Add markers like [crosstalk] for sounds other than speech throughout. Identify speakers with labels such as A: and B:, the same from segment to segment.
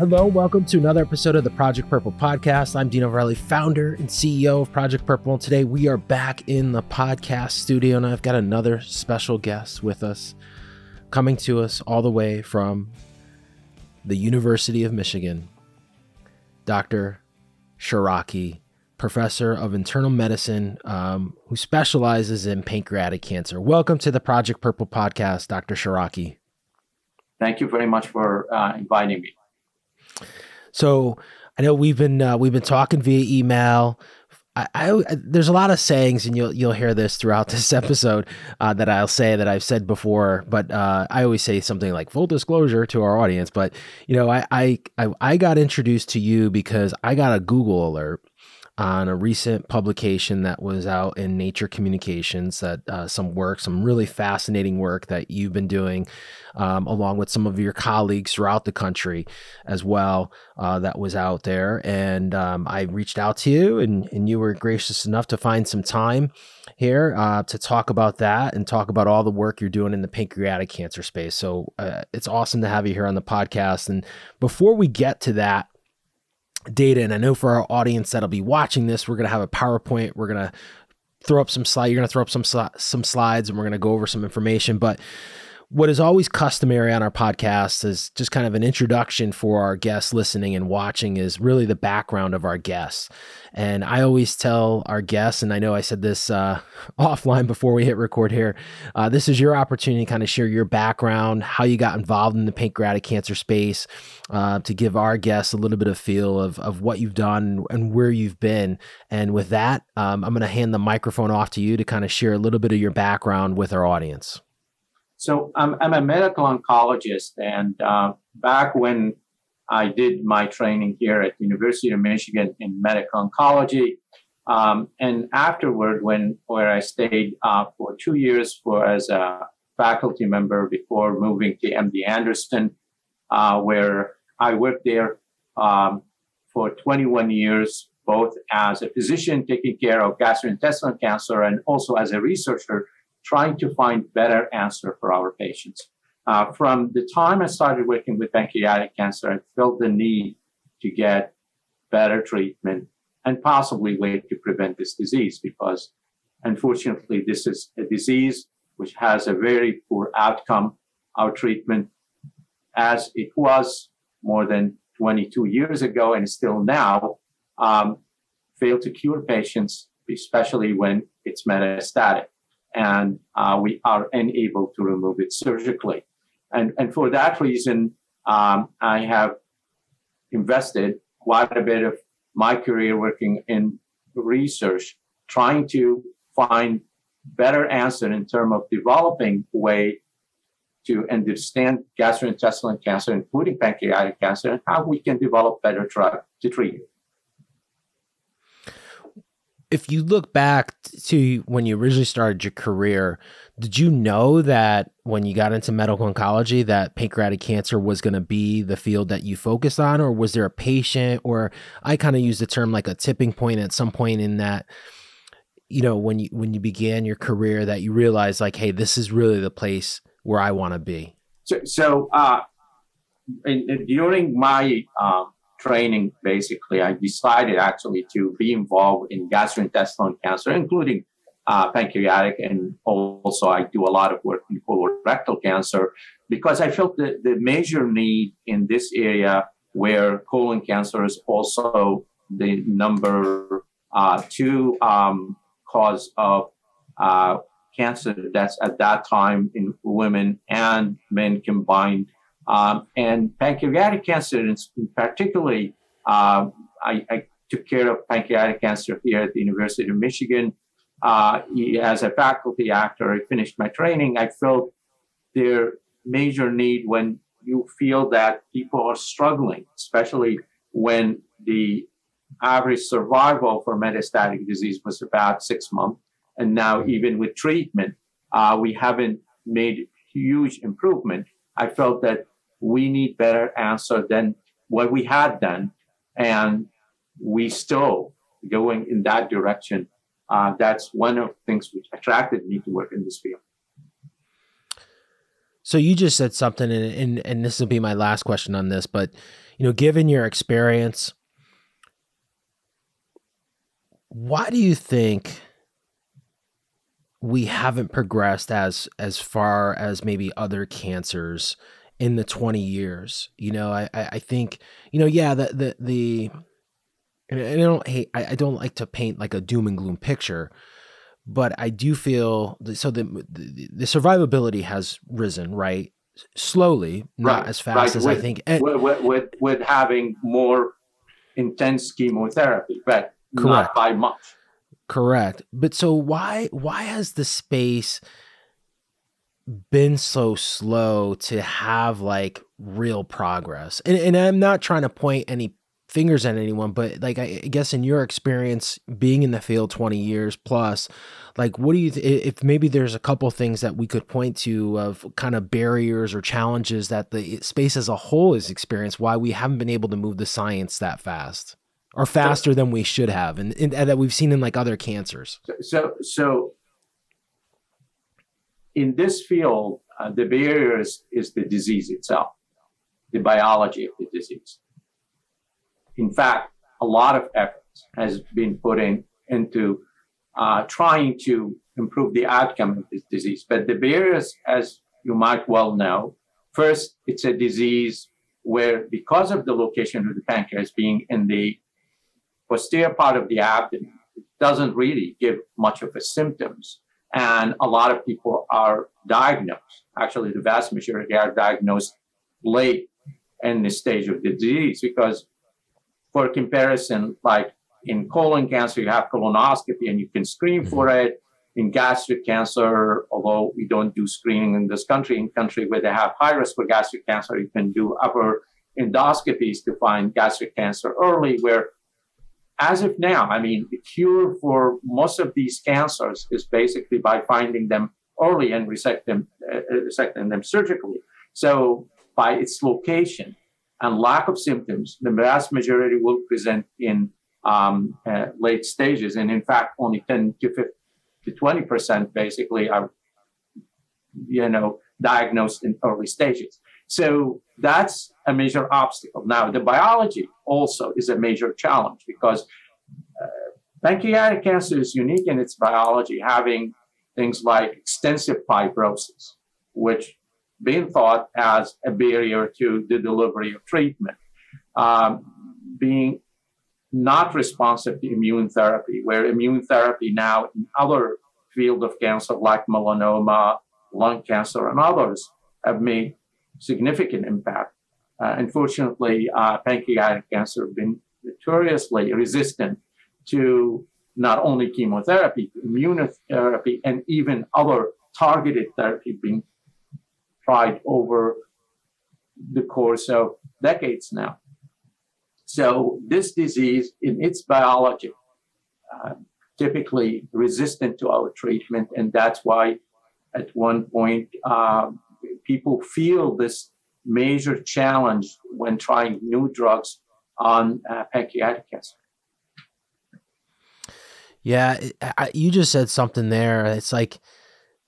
A: Hello, welcome to another episode of the Project Purple podcast. I'm Dino Verrelli, founder and CEO of Project Purple. And today we are back in the podcast studio, and I've got another special guest with us, coming to us all the way from the University of Michigan, Dr. Shiraki, professor of internal medicine, um, who specializes in pancreatic cancer. Welcome to the Project Purple podcast, Dr. Shiraki.
B: Thank you very much for uh, inviting me.
A: So I know we've been uh, we've been talking via email. I, I, there's a lot of sayings, and you'll you'll hear this throughout this [laughs] episode uh, that I'll say that I've said before, but uh, I always say something like full disclosure to our audience. But you know, I, I I got introduced to you because I got a Google alert on a recent publication that was out in Nature Communications that uh, some work, some really fascinating work that you've been doing, um, along with some of your colleagues throughout the country as well, uh, that was out there. And um, I reached out to you, and, and you were gracious enough to find some time here uh, to talk about that and talk about all the work you're doing in the pancreatic cancer space. So uh, it's awesome to have you here on the podcast. And before we get to that, data. And I know for our audience that'll be watching this, we're going to have a PowerPoint. We're going to throw up some slides. You're going to throw up some some slides, and we're going to go over some information. But what is always customary on our podcast is just kind of an introduction for our guests listening and watching is really the background of our guests. And I always tell our guests, and I know I said this uh, [laughs] offline before we hit record here, uh, this is your opportunity to kind of share your background, how you got involved in the pancreatic cancer space, uh, to give our guests a little bit of feel of, of what you've done and where you've been. And with that, um, I'm going to hand the microphone off to you to kind of share a little bit of your background with our audience.
B: So I'm, I'm a medical oncologist, and uh, back when I did my training here at the University of Michigan in medical oncology, um, and afterward, when where I stayed uh, for two years for as a faculty member before moving to MD Anderson, uh, where I worked there um, for 21 years, both as a physician taking care of gastrointestinal cancer and also as a researcher trying to find better answer for our patients. Uh, from the time I started working with pancreatic cancer, I felt the need to get better treatment and possibly way to prevent this disease because unfortunately this is a disease which has a very poor outcome. Our treatment, as it was more than 22 years ago and still now, um, fail to cure patients, especially when it's metastatic and uh, we are unable to remove it surgically. And, and for that reason, um, I have invested quite a bit of my career working in research, trying to find better answer in terms of developing way to understand gastrointestinal cancer, including pancreatic cancer, and how we can develop better drug to treat it
A: if you look back to when you originally started your career, did you know that when you got into medical oncology that pancreatic cancer was going to be the field that you focused on or was there a patient or I kind of use the term like a tipping point at some point in that you know when you when you began your career that you realized like hey this is really the place where I want to be.
B: So so uh in, in, during my um training, basically, I decided actually to be involved in gastrointestinal cancer, including uh, pancreatic, and also I do a lot of work in colorectal cancer because I felt that the major need in this area where colon cancer is also the number uh, two um, cause of uh, cancer deaths at that time in women and men combined um, and pancreatic cancer, in particularly, uh, I, I, took care of pancreatic cancer here at the University of Michigan. Uh, as a faculty actor, I finished my training. I felt their major need when you feel that people are struggling, especially when the average survival for metastatic disease was about six months. And now, even with treatment, uh, we haven't made huge improvement. I felt that we need better answer than what we had then. And we still going in that direction. Uh, that's one of the things which attracted me to work in this field.
A: So you just said something, and, and and this will be my last question on this, but you know, given your experience, why do you think we haven't progressed as as far as maybe other cancers in the 20 years you know i i think you know yeah the the the and i don't hate I, I don't like to paint like a doom and gloom picture but i do feel so the the, the survivability has risen right slowly not right, as fast right. as
B: with,
A: i think eh
B: with, with, with having more intense chemotherapy but correct. not by much
A: correct but so why why has the space been so slow to have like real progress. And, and I'm not trying to point any fingers at anyone, but like I guess in your experience being in the field 20 years plus, like what do you th- if maybe there's a couple things that we could point to of kind of barriers or challenges that the space as a whole has experienced why we haven't been able to move the science that fast or faster than we should have and, and, and that we've seen in like other cancers.
B: So so in this field, uh, the barrier is, is the disease itself, the biology of the disease. In fact, a lot of effort has been put in into uh, trying to improve the outcome of this disease. But the barriers, as you might well know, first, it's a disease where, because of the location of the pancreas being in the posterior part of the abdomen, it doesn't really give much of a symptoms. And a lot of people are diagnosed. Actually, the vast majority are diagnosed late in the stage of the disease because, for comparison, like in colon cancer, you have colonoscopy and you can screen for mm-hmm. it. In gastric cancer, although we don't do screening in this country, in country where they have high risk for gastric cancer, you can do upper endoscopies to find gastric cancer early, where as of now, I mean, the cure for most of these cancers is basically by finding them early and resect them, uh, resecting them surgically. So, by its location and lack of symptoms, the vast majority will present in um, uh, late stages. And in fact, only 10 to 50 to 20 percent basically are, you know, diagnosed in early stages. So that's a major obstacle. Now, the biology also is a major challenge because uh, pancreatic cancer is unique in its biology, having things like extensive fibrosis, which being thought as a barrier to the delivery of treatment, um, being not responsive to immune therapy, where immune therapy now in other field of cancer like melanoma, lung cancer, and others have made significant impact. Uh, unfortunately, uh, pancreatic cancer has been notoriously resistant to not only chemotherapy, immunotherapy, and even other targeted therapy being tried over the course of decades now. So this disease, in its biology, uh, typically resistant to our treatment, and that's why at one point um, people feel this major challenge when trying new drugs on uh, pancreatic cancer.
A: Yeah, I, you just said something there. It's like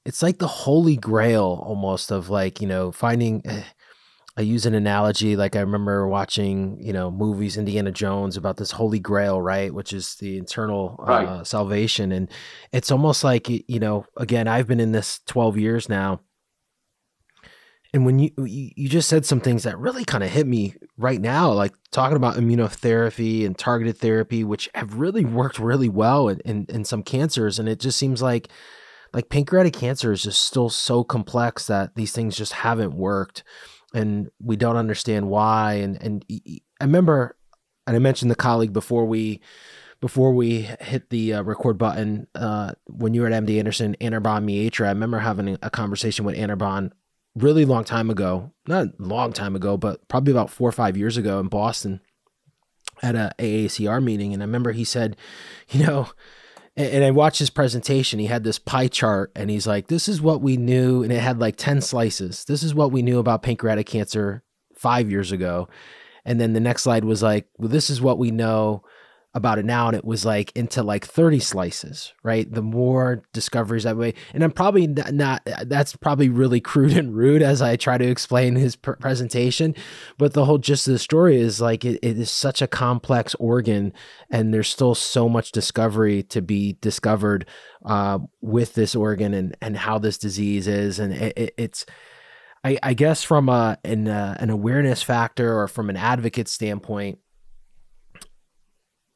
A: it's like the holy grail almost of like, you know, finding eh, I use an analogy like I remember watching, you know, movies Indiana Jones about this holy grail, right, which is the internal right. uh, salvation and it's almost like you know, again, I've been in this 12 years now and when you you just said some things that really kind of hit me right now, like talking about immunotherapy and targeted therapy, which have really worked really well in, in, in some cancers, and it just seems like like pancreatic cancer is just still so complex that these things just haven't worked, and we don't understand why. And and I remember, and I mentioned the colleague before we before we hit the uh, record button, uh, when you were at MD Anderson, Anirban Mitra, I remember having a conversation with Anirban really long time ago, not long time ago, but probably about four or five years ago in Boston at a AACR meeting. And I remember he said, [laughs] you know, and I watched his presentation. He had this pie chart and he's like, this is what we knew. And it had like 10 slices. This is what we knew about pancreatic cancer five years ago. And then the next slide was like, well, this is what we know about it now and it was like into like 30 slices right? The more discoveries that way and i'm probably not, that's probably really [laughs] crude and rude as i try to explain his pr- presentation but the whole gist of the story is like it, it is such a complex organ and there's still so much discovery to be discovered uh, with this organ and and how this disease is and it, it, it's I, I guess from a an, uh, an awareness factor or from an advocate standpoint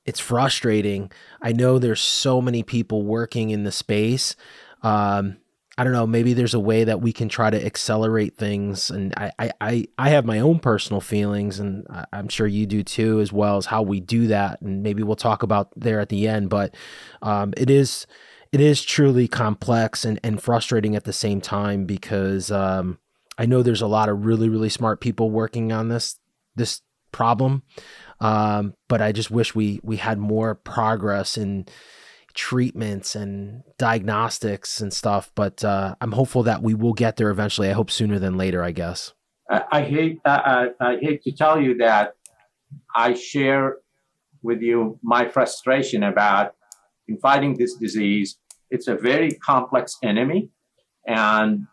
A: it's frustrating. I know there's so many people working in the space. Um, I don't know. Maybe there's a way that we can try to accelerate things. And I, I, I have my own personal feelings, and I'm sure you do too, as well as how we do that. And maybe we'll talk about there at the end. But um, it is, it is truly complex and, and frustrating at the same time because um, I know there's a lot of really, really smart people working on this this problem. Um, but I just wish we we had more progress in treatments and diagnostics and stuff. But uh, I'm hopeful that we will get there eventually. I hope sooner than later. I guess.
B: I, I hate I, I hate to tell you that I share with you my frustration about in fighting this disease. It's a very complex enemy, and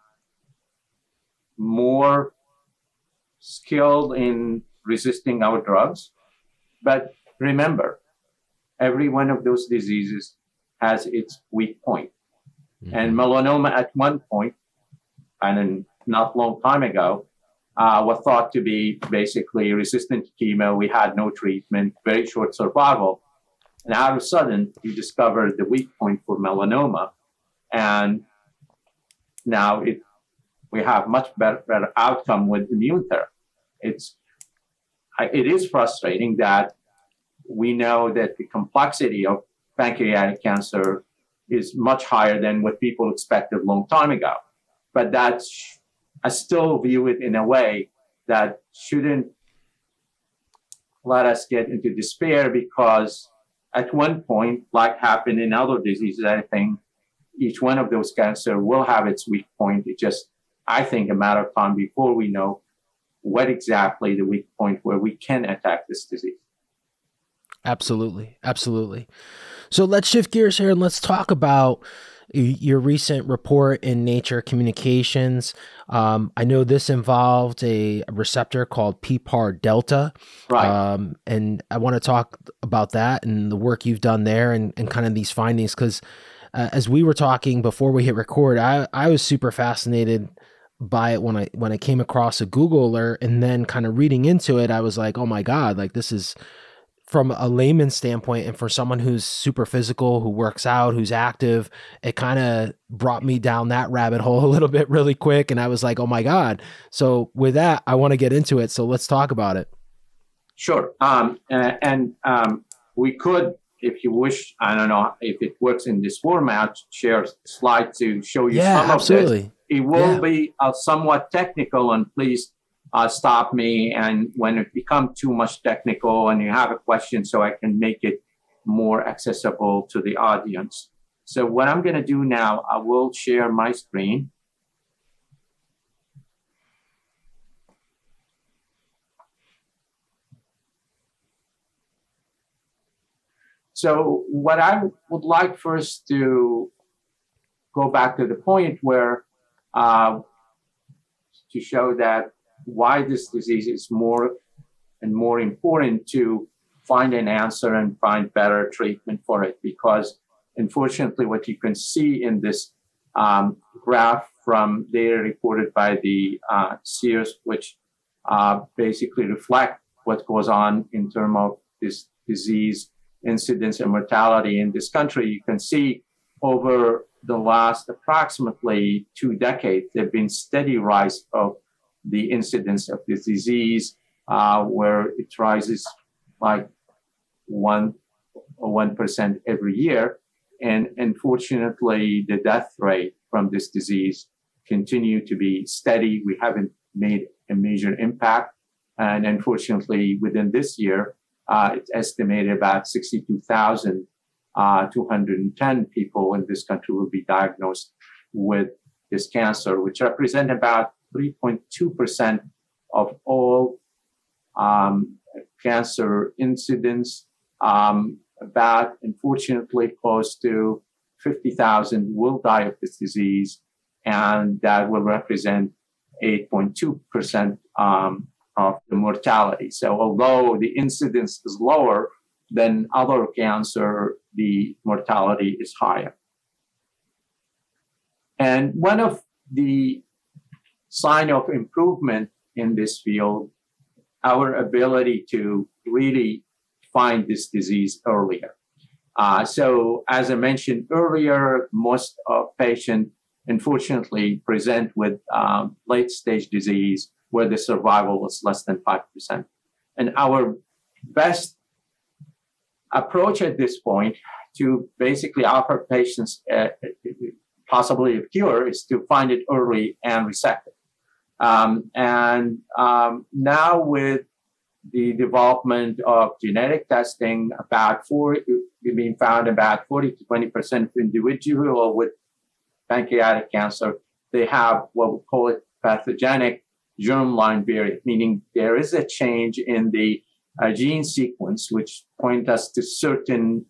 B: more skilled in resisting our drugs but remember, every one of those diseases has its weak point. Mm-hmm. And melanoma at one point, and not long time ago, uh, was thought to be basically resistant to chemo. We had no treatment, very short survival. And out of a sudden, we discovered the weak point for melanoma. And now it, we have much better, better outcome with immune therapy. It's it is frustrating that we know that the complexity of pancreatic cancer is much higher than what people expected a long time ago. But that's, I still view it in a way that shouldn't let us get into despair because at one point, like happened in other diseases, I think each one of those cancer will have its weak point. It just, I think, a matter of time before we know what exactly the weak point where we can attack this disease.
A: Absolutely. Absolutely. So let's shift gears here and let's talk about your recent report in Nature Communications. Um, I know this involved a receptor called PPAR delta.
B: Right.
A: Um, and I want to talk about that and the work you've done there and, and kind of these findings because uh, as we were talking before we hit record, I, I was super fascinated by it when I when I came across a Google alert and then kind of reading into it, I was like, oh my God, like this is from a layman's standpoint and for someone who's super physical, who works out, who's active, it kind of brought me down that rabbit hole [laughs] a little bit really quick. And I was like, oh my God. So with that, I want to get into it. So let's talk about it.
B: Sure. Um, and, um, we could if you wish, I don't know if it works in this format, share slide to show you
A: yeah,
B: some
A: absolutely.
B: of this. It will yeah. be uh, somewhat technical, and please uh, stop me. And when it becomes too much technical, and you have a question, so I can make it more accessible to the audience. So what I'm going to do now, I will share my screen. So, what I would like first to go back to the point where uh, to show that why this disease is more and more important to find an answer and find better treatment for it. Because unfortunately, what you can see in this um, graph from data reported by the uh, SEERS, which uh, basically reflect what goes on in terms of this disease incidence and mortality in this country, you can see over the last approximately two decades, there have been steady rise of the incidence of this disease, uh, where it rises by one one percent every year. And unfortunately, the death rate from this disease continue to be steady. We haven't made a major impact. And unfortunately, within this year, uh, it's estimated about 62,210 uh, people in this country will be diagnosed with this cancer, which represent about 3.2% of all um, cancer incidents. Um, about, unfortunately, close to 50,000 will die of this disease, and that will represent 8.2% um, of the mortality. So, although the incidence is lower than other cancer, the mortality is higher. And one of the sign of improvement in this field, our ability to really find this disease earlier. Uh, so, as I mentioned earlier, most of patients unfortunately present with um, late stage disease where the survival was less than 5%. And our best approach at this point to basically offer patients a, possibly a cure is to find it early and resect it. Um, and um, now with the development of genetic testing, about 40, being found about 40 to 20 percent of individuals with pancreatic cancer, they have what we call it pathogenic germline variant, meaning there is a change in the uh, gene sequence, which point us to certain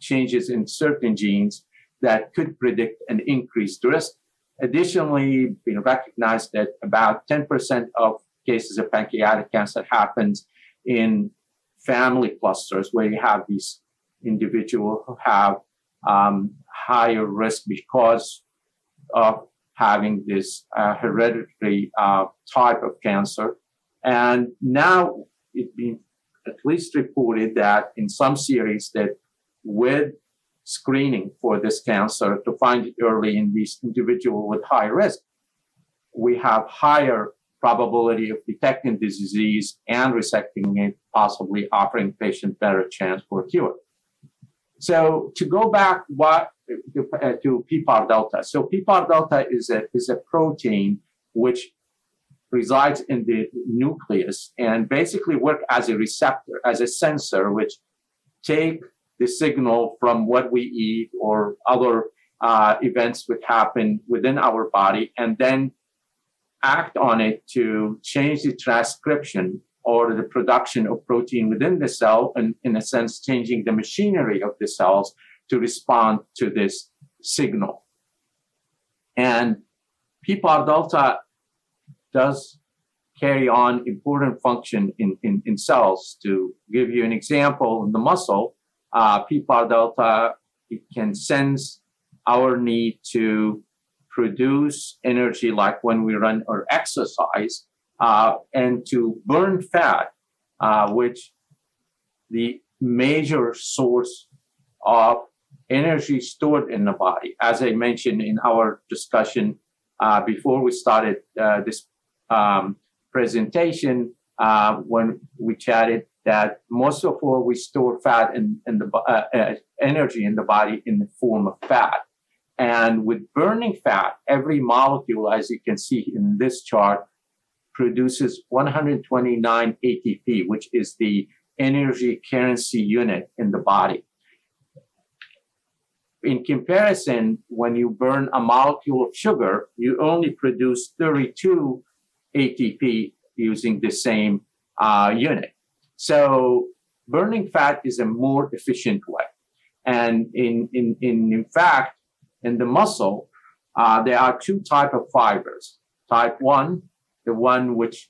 B: changes in certain genes that could predict an increased risk. Additionally, we recognize that about 10% of cases of pancreatic cancer happens in family clusters where you have these individuals who have um, higher risk because of having this uh, hereditary uh, type of cancer. And now it's been at least reported that in some series that with screening for this cancer to find it early in these individuals with high risk, we have higher probability of detecting the disease and resecting it, possibly offering patient better chance for cure. So to go back what, to, uh, to PPAR delta. So PPAR delta is a, is a protein which resides in the nucleus and basically work as a receptor, as a sensor, which take the signal from what we eat or other uh, events which happen within our body and then act on it to change the transcription or the production of protein within the cell, and in a sense, changing the machinery of the cells to respond to this signal. And PPAR delta does carry on important function in, in, in cells. To give you an example, in the muscle, uh, PPAR delta, it can sense our need to produce energy like when we run or exercise uh, and to burn fat, uh, which the major source of energy stored in the body. As I mentioned in our discussion uh, before we started uh, this um, presentation, uh, when we chatted, that most of all we store fat in the uh, energy in the body in the form of fat. And with burning fat, every molecule, as you can see in this chart, produces 129 ATP, which is the energy currency unit in the body. In comparison, when you burn a molecule of sugar, you only produce 32 ATP using the same uh, unit. So burning fat is a more efficient way. And in, in, in, in fact, in the muscle, uh, there are two type of fibers. Type one, the one which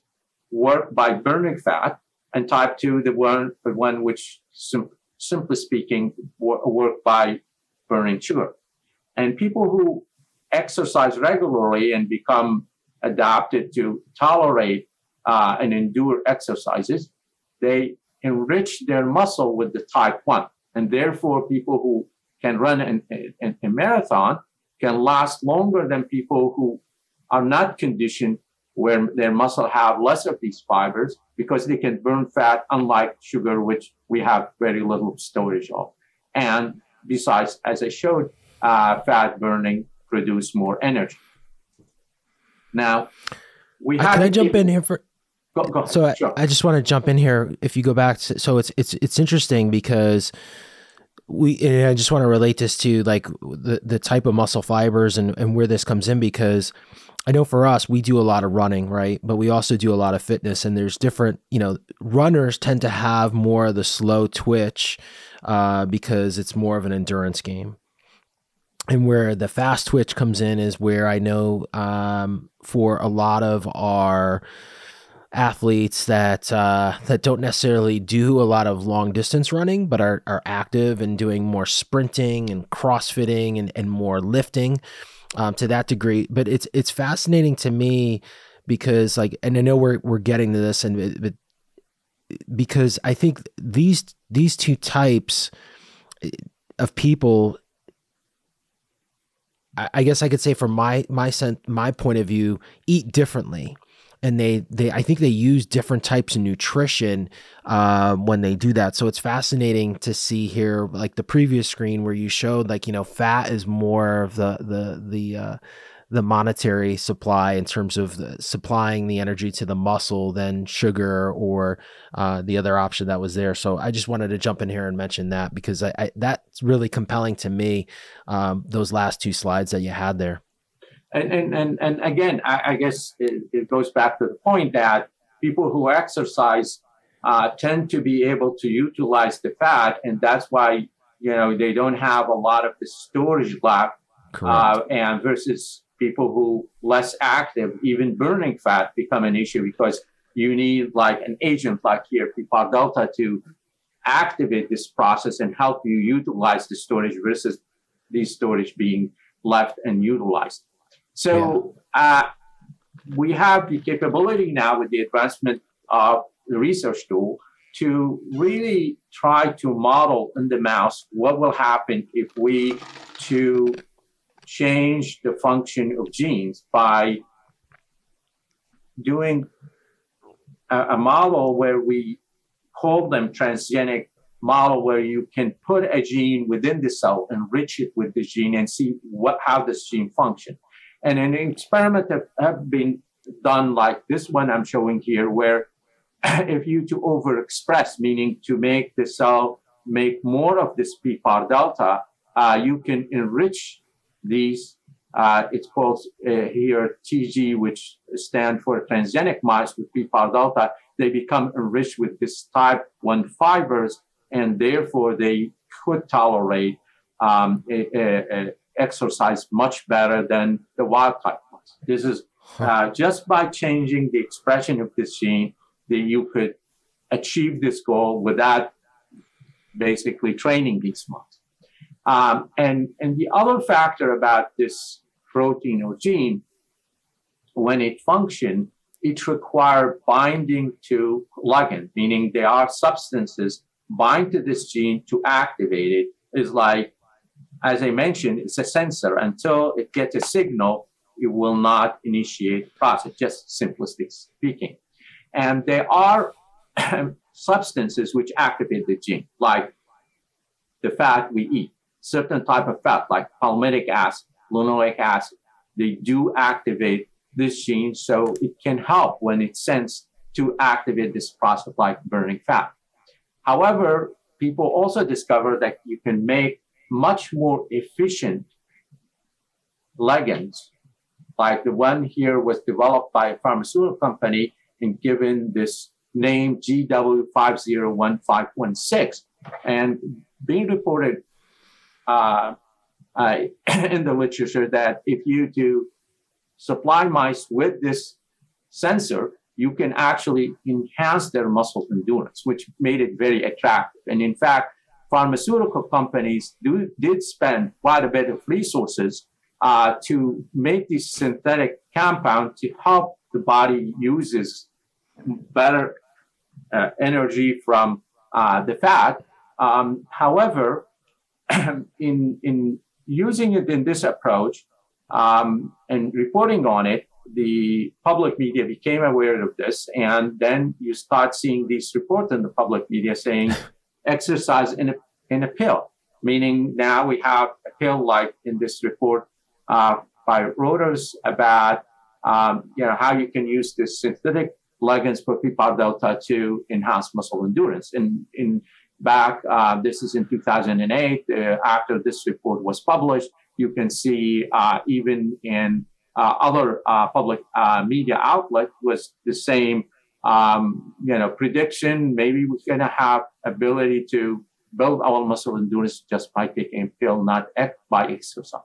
B: work by burning fat, and type two, the one, the one which, sim- simply speaking, work by burning sugar. And people who exercise regularly and become adapted to tolerate uh, and endure exercises, they enrich their muscle with the type one. And therefore, people who can run a marathon can last longer than people who are not conditioned where their muscle have less of these fibers because they can burn fat unlike sugar which we have very little storage of and besides as i showed uh, fat burning produce more energy now
A: we have can i jump in here for Go, go. So sure. I, I, just want to jump in here. If you go back, to, so it's it's it's interesting because we and I just want to relate this to like the the type of muscle fibers and and where this comes in because I know for us, we do a lot of running, right? But we also do a lot of fitness, and there's different, you know, runners tend to have more of the slow twitch uh, because it's more of an endurance game. And where the fast twitch comes in is where I know um, for a lot of our athletes that uh, that don't necessarily do a lot of long distance running, but are, are active and doing more sprinting and crossfitting and, and more lifting um, to that degree. But it's it's fascinating to me because like, and I know we're we're getting to this, and but because I think these these two types of people. I guess I could say from my my sense, my point of view, eat differently and they they I think they use different types of nutrition uh, when they do that. So it's fascinating to see here, like the previous screen where you showed like you know fat is more of the the the uh, the monetary supply in terms of the, supplying the energy to the muscle than sugar or uh, the other option that was there. So I just wanted to jump in here and mention that because I, I that's really compelling to me. Um, those last two slides that you had there.
B: And, and, and, and again, I, I guess it, it, goes back to the point that people who exercise uh, tend to be able to utilize the fat, and that's why you know they don't have a lot of the storage left. Uh, and versus people who less active, even burning fat become an issue because you need like an agent like here, PPAR delta, to activate this process and help you utilize the storage versus the storage being left and utilized. So yeah. uh, we have the capability now with the advancement of the research tool to really try to model in the mouse what will happen if we to change the function of genes by doing a, a model where we call them transgenic model where you can put a gene within the cell, enrich it with the gene, and see what how this gene function. And an experiment that have been done like this one I'm showing here, where [clears throat] if you to overexpress, meaning to make the cell make more of this PPAR delta, uh, you can enrich these. Uh, it's called uh, here TG, which stand for transgenic mice with PPAR delta. They become enriched with this type 1 fibers, and therefore they could tolerate um, a, a, a exercise much better than the wild type mice. This is uh, just by changing the expression of this gene that you could achieve this goal without basically training these mice. Um, and, and the other factor about this protein or gene, when it functions, it requires binding to ligand, meaning there are substances bind to this gene to activate it, is like as I mentioned, it's a sensor. Until it gets a signal, it will not initiate process, just simplistic speaking. And there are [clears throat] substances which activate the gene, like the fat we eat, certain type of fat, like palmitic acid, linoleic acid. They do activate this gene, so it can help when it's sensed to activate this process like burning fat. However, people also discover that you can make much more efficient ligands, like the one here was developed by a pharmaceutical company and given this name GW501516 and being reported uh, uh, [clears throat] in the literature that if you do supply mice with this sensor, you can actually enhance their muscle endurance, which made it very attractive. And in fact, pharmaceutical companies do, did spend quite a bit of resources uh, to make this synthetic compound to help the body uses better uh, energy from uh, the fat. Um, however, [clears throat] in, in using it in this approach um, and reporting on it, the public media became aware of this, and then you start seeing these reports in the public media saying [laughs] exercise in a, in a pill, meaning now we have a pill like in this report uh, by Reuters about um, you know how you can use this synthetic ligands for PPAR delta to enhance muscle endurance. In in back, uh, this is in 2008. Uh, after this report was published, you can see uh, even in uh, other uh, public uh, media outlet was the same, um, you know, prediction. Maybe we're going to have ability to build our muscle endurance just by taking pill, not by exercise.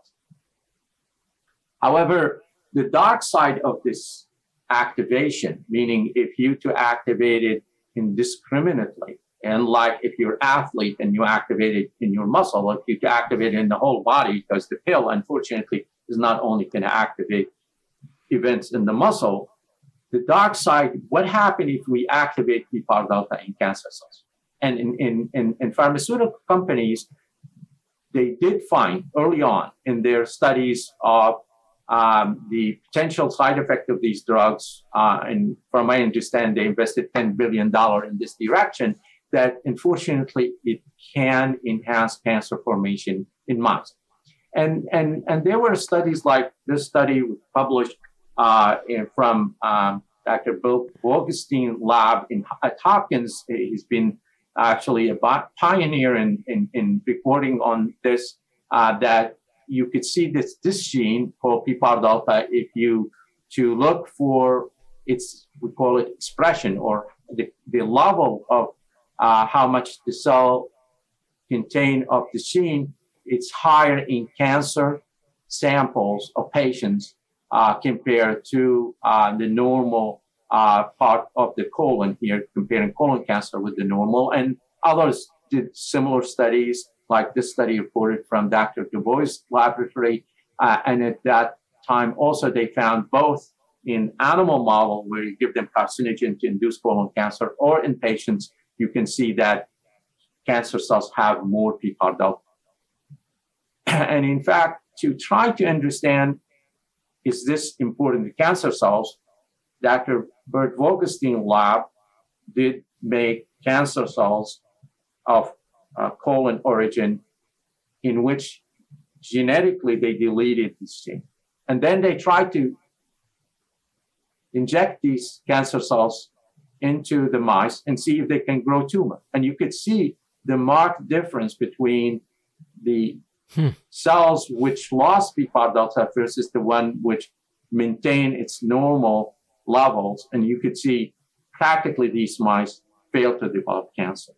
B: However, the dark side of this activation, meaning if you to activate it indiscriminately, and like if you're athlete and you activate it in your muscle, if you activate it in the whole body, because the pill, unfortunately, is not only going to activate events in the muscle, the dark side, what happens if we activate PPAR delta in cancer cells? And in, in, in, in pharmaceutical companies, they did find early on in their studies of um, the potential side effect of these drugs, uh, and from my understanding, they invested $10 billion in this direction, that unfortunately it can enhance cancer formation in mice. And, and, and there were studies like this study published uh, in, from um, Dr. Bill Augustine lab in, at Hopkins. He's been actually a pioneer in, in, in reporting on this, uh, that you could see this, this gene called PPAR delta if you to look for its, we call it expression or the, the level of uh, how much the cell contain of the gene, it's higher in cancer samples of patients uh, compared to uh, the normal uh, part of the colon here, comparing colon cancer with the normal. And others did similar studies, like this study reported from Dr. Dubois' laboratory. Uh, and at that time, also they found both in animal model where you give them carcinogen to induce colon cancer or in patients you can see that cancer cells have more PPAR delta. [clears throat] and in fact, to try to understand is this important to cancer cells, Dr. Bert Vogelstein lab did make cancer cells of uh, colon origin in which genetically they deleted this gene. And then they tried to inject these cancer cells into the mice and see if they can grow tumor. And you could see the marked difference between the hmm. cells which lost PPAR delta versus the one which maintain its normal levels. And you could see practically these mice fail to develop cancer.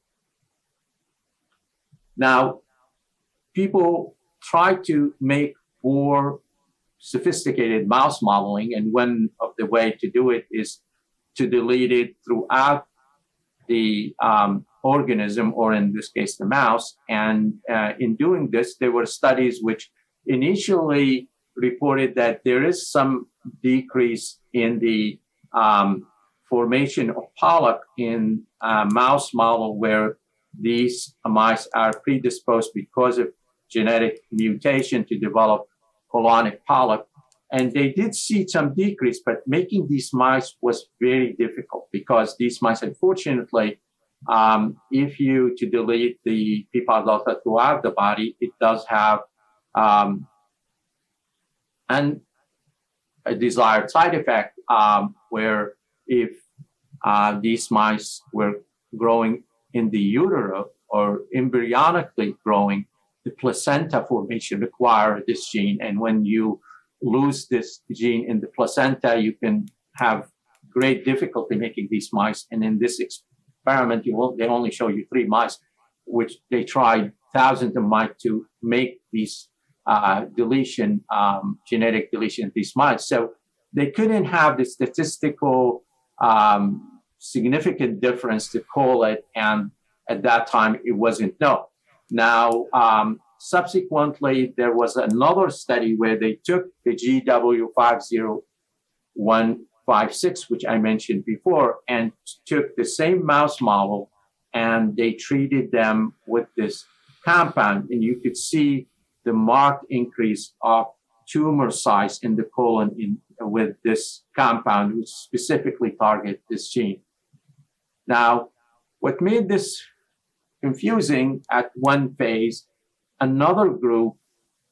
B: Now, people try to make more sophisticated mouse modeling, and one of the way to do it is to delete it throughout the um, organism, or in this case, the mouse. And uh, in doing this, there were studies which initially reported that there is some decrease in the um, formation of polyp in a mouse model where these mice are predisposed because of genetic mutation to develop colonic polyp. And they did see some decrease, but making these mice was very difficult because these mice, unfortunately, um, if you to delete the PPAR delta throughout the body, it does have um, an, a desired side effect um, where if uh, these mice were growing in the utero or embryonically growing, the placenta formation require this gene. And when you lose this gene in the placenta, you can have great difficulty making these mice. And in this experiment, you will, they only show you three mice, which they tried thousands of mice to make these uh, deletion, um, genetic deletion of these mice. So they couldn't have the statistical um, significant difference to call it. And at that time, it wasn't known. Now, um, Subsequently, there was another study where they took the GW50156, which I mentioned before, and took the same mouse model and they treated them with this compound. And you could see the marked increase of tumor size in the colon in, with this compound, which specifically target this gene. Now, what made this confusing at one phase another group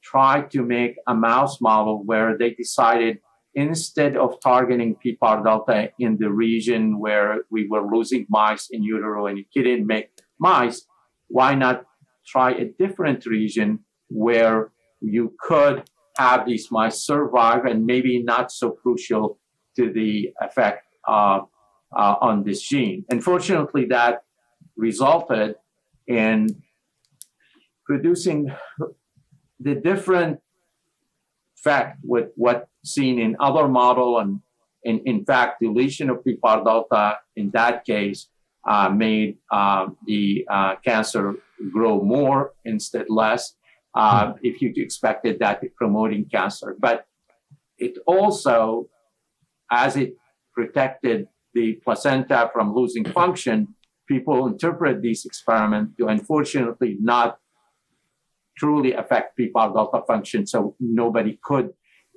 B: tried to make a mouse model where they decided instead of targeting PPAR delta in the region where we were losing mice in utero and couldn't make mice, why not try a different region where you could have these mice survive and maybe not so crucial to the effect uh, uh, on this gene. Unfortunately, that resulted in producing the different fact with what seen in other model and in, in fact deletion of PPAR delta in that case uh, made uh, the uh, cancer grow more instead less. Uh, if you expected that promoting cancer. But it also as it protected the placenta from losing function people interpret these experiments to unfortunately not truly affect PPAR delta function. So nobody could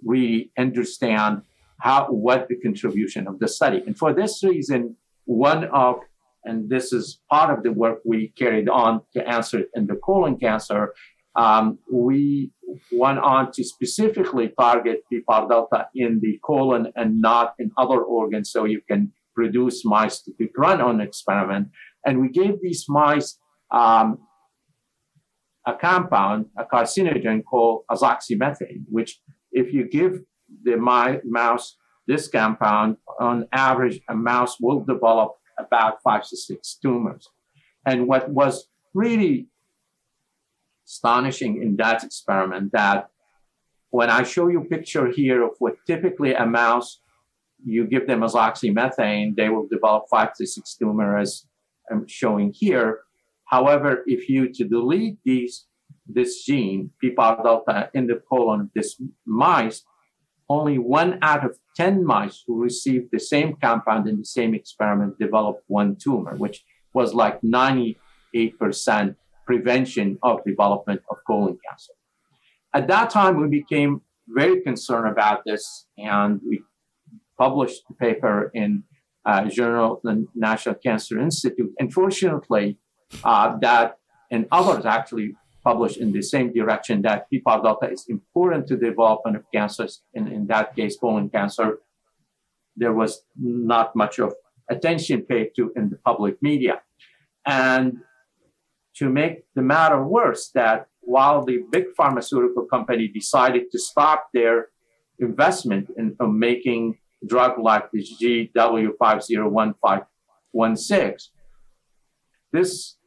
B: really understand how what the contribution of the study. And for this reason, one of and this is part of the work we carried on to answer in the colon cancer. Um, we went on to specifically target PPAR delta in the colon and not in other organs, so you can produce mice to run on experiment. And we gave these mice um, a compound, a carcinogen called azoxymethane, which if you give the my, mouse this compound, on average, a mouse will develop about five to six tumors. And what was really astonishing in that experiment that when I show you a picture here of what typically a mouse, you give them azoxymethane, they will develop five to six tumors, as I'm showing here. However, if you to delete these this gene, PPAR delta, in the colon of this mice, only one out of 10 mice who received the same compound in the same experiment developed one tumor, which was like 98% prevention of development of colon cancer. At that time, we became very concerned about this, and we published the paper in uh, Journal of the National Cancer Institute. Unfortunately, uh, that and others actually published in the same direction that PPAR delta is important to the development of cancers. In, in that case, colon cancer, there was not much of attention paid to in the public media. And to make the matter worse, that while the big pharmaceutical company decided to stop their investment in, in making drug like the GW501516. This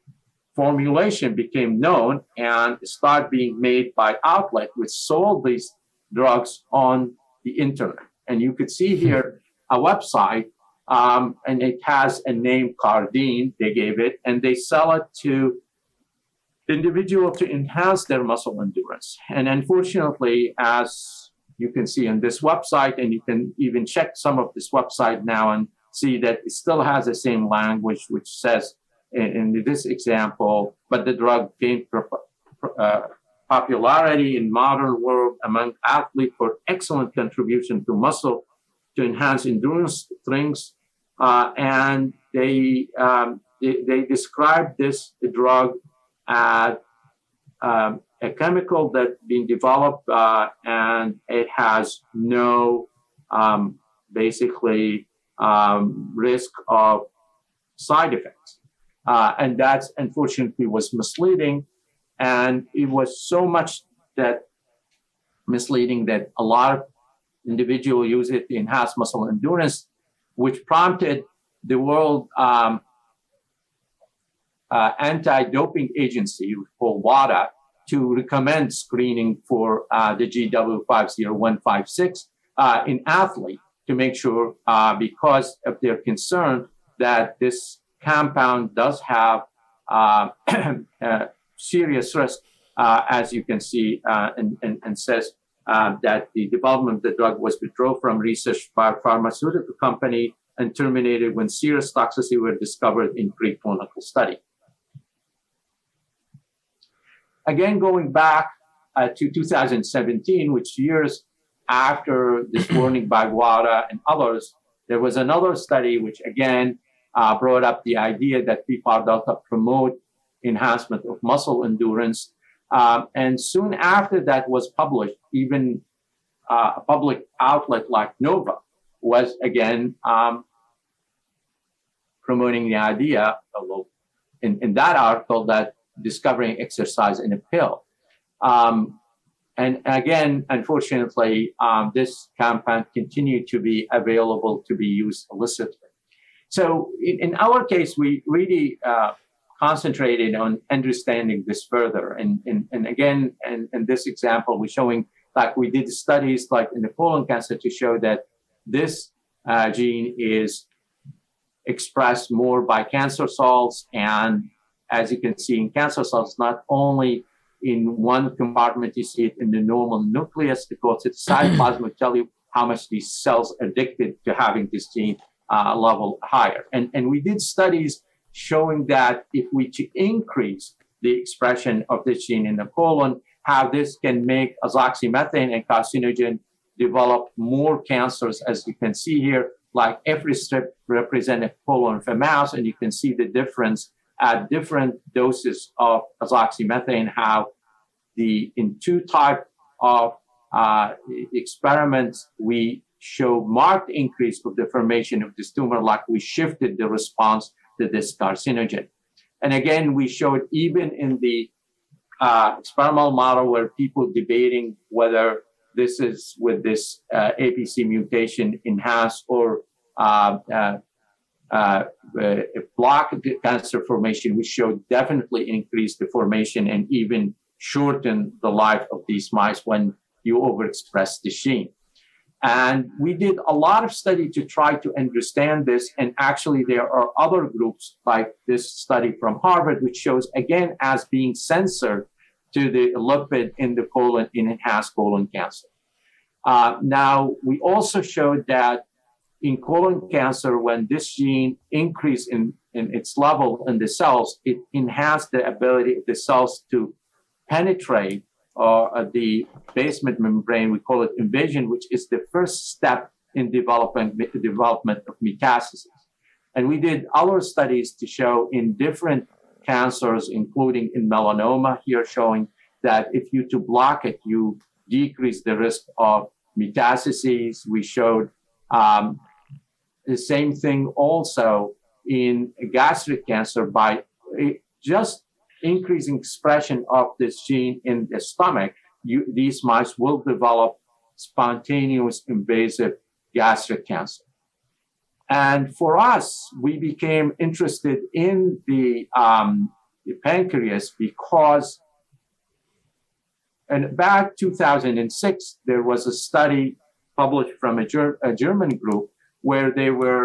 B: formulation became known and started being made by outlet which sold these drugs on the internet. And you could see here a website um, and it has a name Cardine, they gave it, and they sell it to individual to enhance their muscle endurance. And unfortunately, as you can see on this website, and you can even check some of this website now and see that it still has the same language, which says in, in this example, but the drug gained uh, popularity in modern world among athletes for excellent contribution to muscle to enhance endurance strength. Uh, and they, um, they, they describe this drug as um, a chemical that's been developed uh, and it has no um, basically um, risk of side effects. Uh, and that unfortunately was misleading. And it was so much that misleading that a lot of individuals use it to enhance muscle endurance, which prompted the World um, uh, Anti-Doping Agency called WADA to recommend screening for uh, the GW50156 uh, in athlete to make sure, uh, because of their concern that this compound does have [clears throat] uh, serious risk, uh, as you can see, uh, and, says that the development of the drug was withdrawn from research by a pharmaceutical company and terminated when serious toxicity were discovered in preclinical study. Again, going back uh, to 2017, which years after this warning by WADA and others, there was another study which again uh, brought up the idea that PPAR delta promote enhancement of muscle endurance. Um, and soon after that was published, even uh, a public outlet like Nova was again um, promoting the idea, in, in that article, that discovering exercise in a pill. Um, and again, unfortunately, um, this compound continued to be available to be used illicitly. So in, our case, we really uh, concentrated on understanding this further. And, and, and again, in, in this example, we're showing like we did studies like in the colon cancer to show that this uh, gene is expressed more by cancer cells. And as you can see in cancer cells, not only in one compartment, you see it in the normal nucleus, because it's cytoplasm will tell you how much these cells addicted to having this gene uh, level higher. And, and we did studies showing that if we increase the expression of this gene in the colon, how this can make azoxymethane and carcinogen develop more cancers, as you can see here, like every strip represented colon of a mouse, and you can see the difference at different doses of azoxymethane, how the in two type of uh, experiments, we show marked increase of the formation of this tumor, like we shifted the response to this carcinogen. And again, we showed even in the uh, experimental model where people debating whether this is with this uh, APC mutation enhanced or uh, uh, uh block cancer formation, we showed definitely increased the formation and even shorten the life of these mice when you overexpress the gene. And we did a lot of study to try to understand this. And actually, there are other groups like this study from Harvard, which shows again as being censored to the lipid in the colon in enhanced colon cancer. Uh, now, we also showed that in colon cancer, when this gene increased in, in its level in the cells, it enhanced the ability of the cells to penetrate uh, the basement membrane, we call it invasion, which is the first step in development, development of metastasis. And we did other studies to show in different cancers, including in melanoma, here showing that if you to block it, you decrease the risk of metastases. We showed um, the same thing also in gastric cancer by just increasing expression of this gene in the stomach, you, these mice will develop spontaneous invasive gastric cancer. And for us, we became interested in the, um, the pancreas because in back 2006, there was a study published from a, Ger- a German group where they were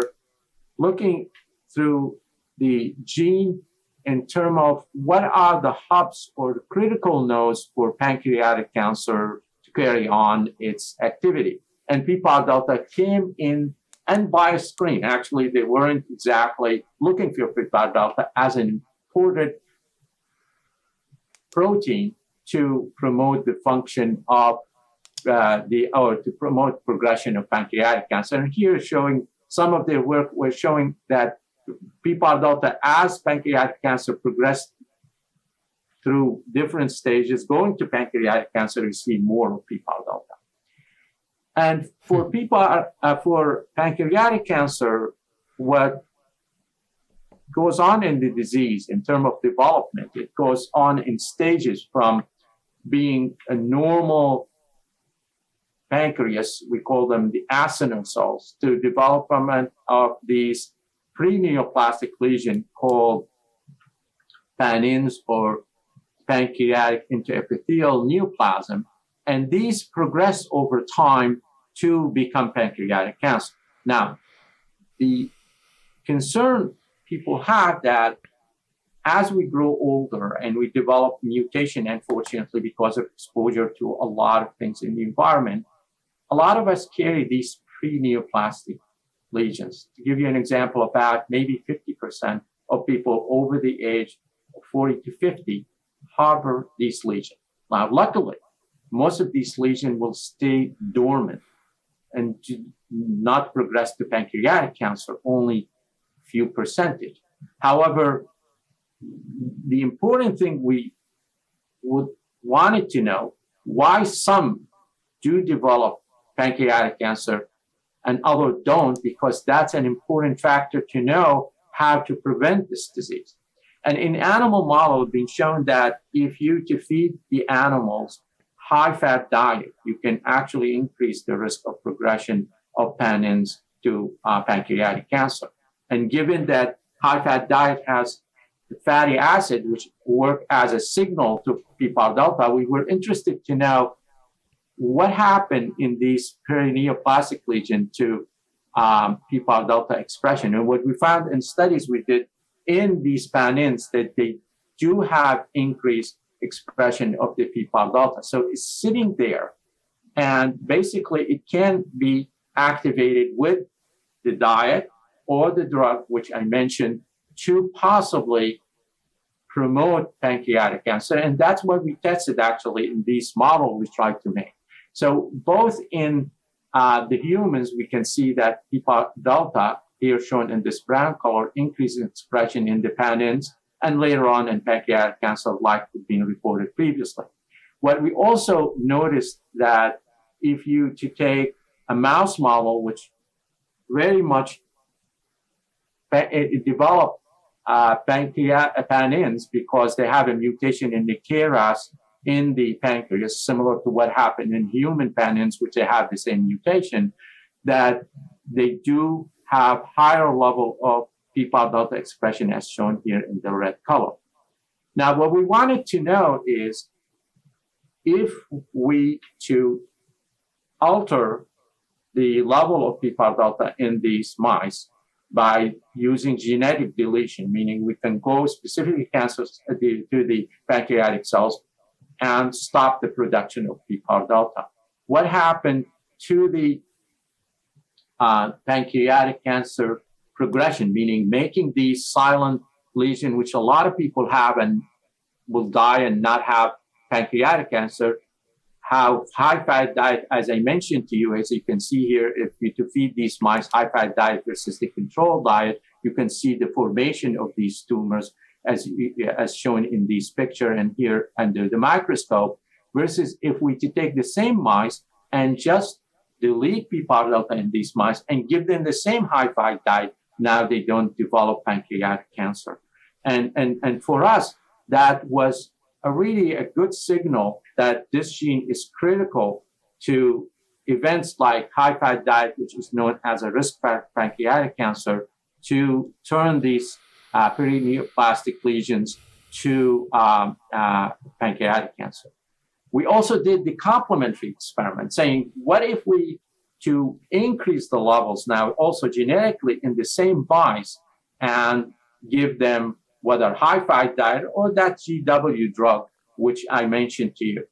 B: looking through the gene in terms of what are the hubs or the critical nodes for pancreatic cancer to carry on its activity. And PPAR delta came in and by a screen. Actually, they weren't exactly looking for PPAR delta as an important protein to promote the function of uh, the or to promote progression of pancreatic cancer. And here showing some of their work was showing that PPAR delta as pancreatic cancer progressed through different stages, going to pancreatic cancer, you see more of PPAR delta. And for hmm. PPAR, uh, for pancreatic cancer, what goes on in the disease in terms of development, it goes on in stages from being a normal pancreas, we call them the acinar cells, to development of these pre-neoplastic lesion called Pannins or pancreatic intraepithelial neoplasm, and these progress over time to become pancreatic cancer. Now, the concern people have that as we grow older and we develop mutation, unfortunately, because of exposure to a lot of things in the environment, a lot of us carry these pre-neoplastic lesions. To give you an example, about maybe 50% of people over the age of 40 to 50 harbor these lesions. Now, luckily, most of these lesions will stay dormant and not progress to pancreatic cancer, only a few percentage. However, the important thing we would wanted to know why some do develop pancreatic cancer and others don't, because that's an important factor to know how to prevent this disease. And in animal model, it's been shown that if you feed the animals high fat diet, you can actually increase the risk of progression of PANNs to uh, pancreatic cancer. And given that high fat diet has fatty acid, which work as a signal to PPAR delta, we were interested to know what happened in these perineoplastic lesion to um, PPAR delta expression. And what we found in studies we did in these PANNs that they do have increased expression of the PPAR delta. So it's sitting there and basically it can be activated with the diet or the drug, which I mentioned, to possibly promote pancreatic cancer. And that's what we tested actually in this model we tried to make. So both in uh, the humans, we can see that PPAR delta, here shown in this brown color, increases expression in PANNs and later on in pancreatic cancer like being reported previously. What we also noticed that if you to take a mouse model, which very much it developed uh, pancreatic pannins because they have a mutation in the KRAS in the pancreas, similar to what happened in human pannins, which they have the same mutation, that they do have higher level of PPAR delta expression as shown here in the red color. Now, what we wanted to know is if we to alter the level of PPAR delta in these mice by using genetic deletion, meaning we can go specifically cancers to the pancreatic cells and stop the production of PPAR delta. What happened to the uh, pancreatic cancer progression, meaning making these silent lesion, which a lot of people have and will die and not have pancreatic cancer, how high fat diet, as I mentioned to you, as you can see here, if you to feed these mice high fat diet versus the control diet, you can see the formation of these tumors as, as shown in this picture and here under the microscope, versus if we take the same mice and just delete PPAR delta in these mice and give them the same high fat diet, now they don't develop pancreatic cancer. And, and, and for us, that was a really a good signal that this gene is critical to events like high fat diet, which is known as a risk for pancreatic cancer, to turn these uh, perineoplastic lesions to um, uh, pancreatic cancer. We also did the complementary experiment saying, what if we to increase the levels now also genetically in the same mice and give them whether high fat diet or that GW drug, which I mentioned to you.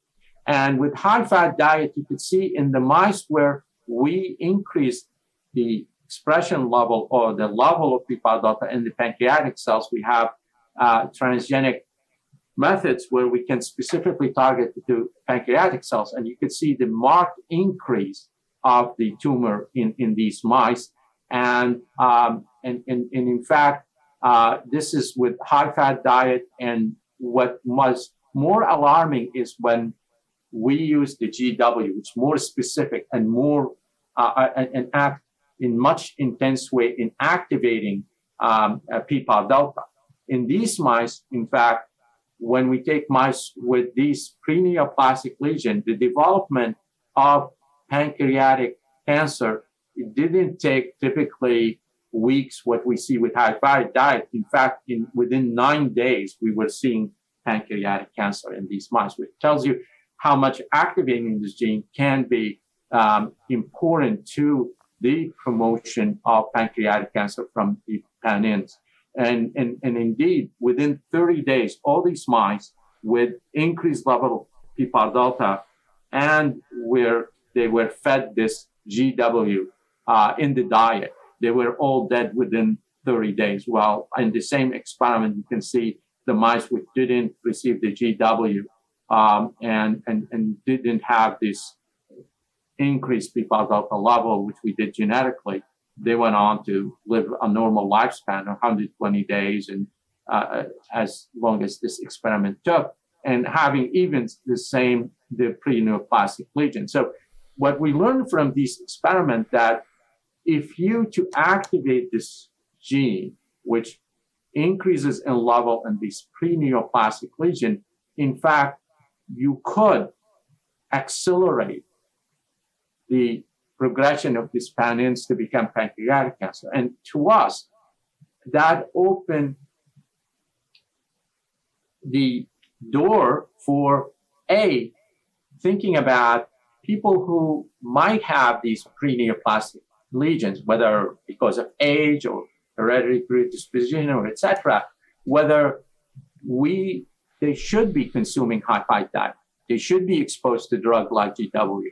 B: And with high fat diet, you could see in the mice where we increased the expression level or the level of PPAR delta in the pancreatic cells, we have uh, transgenic methods where we can specifically target the pancreatic cells. And you can see the marked increase of the tumor in, in these mice. And, um, and, and, and, in fact, uh, this is with high fat diet. And what was more alarming is when we use the GW, which is more specific and more uh, uh and act in much intense way in activating um, PPAR delta. In these mice, in fact, when we take mice with these preneoplastic lesion, the development of pancreatic cancer, it didn't take typically weeks what we see with high fat diet. In fact, in within nine days, we were seeing pancreatic cancer in these mice, which tells you how much activating this gene can be um, important to the promotion of pancreatic cancer from the pannins. And, and, and indeed, within 30 days, all these mice with increased level of PPAR delta and where they were fed this GW uh, in the diet, they were all dead within 30 days. Well, in the same experiment, you can see the mice which didn't receive the GW um, and, and, and didn't have this increased PPAR delta level, which we did genetically, they went on to live a normal lifespan of 120 days and uh, as long as this experiment took, and having even the same the pre-neoplastic lesion. So what we learned from this experiment that if you to activate this gene, which increases in level in this pre-neoplastic lesion, in fact, you could accelerate the progression of these panins to become pancreatic cancer. And to us, that opened the door for A, thinking about people who might have these preneoplastic lesions, whether because of age or hereditary predisposition or etc., whether we they should be consuming high fight diet. They should be exposed to drug like GW.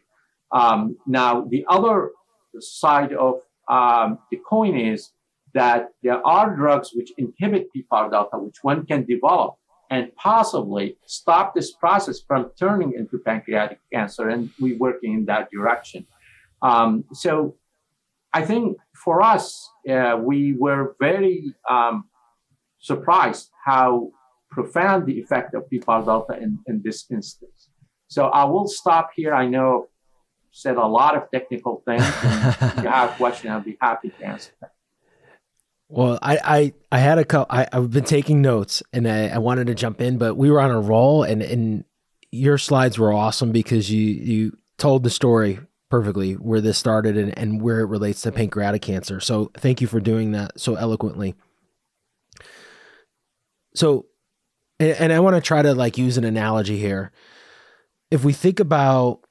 B: Um, now, the other side of um, the coin is that there are drugs which inhibit PPAR delta, which one can develop and possibly stop this process from turning into pancreatic cancer. And we're working in that direction. Um, so I think for us, uh, we were very um, surprised how profound the effect of PPAR delta in, in this instance. So I will stop here. I know said a lot of technical things. if you have a question, I'll be happy to answer.
A: Well, I, I, I had a couple, I, I've been taking notes and I, I wanted to jump in, but we were on a roll and, and your slides were awesome because you, you told the story perfectly where this started and, and where it relates to pancreatic cancer. So thank you for doing that so eloquently. So, and, and I want to try to like use an analogy here. If we think about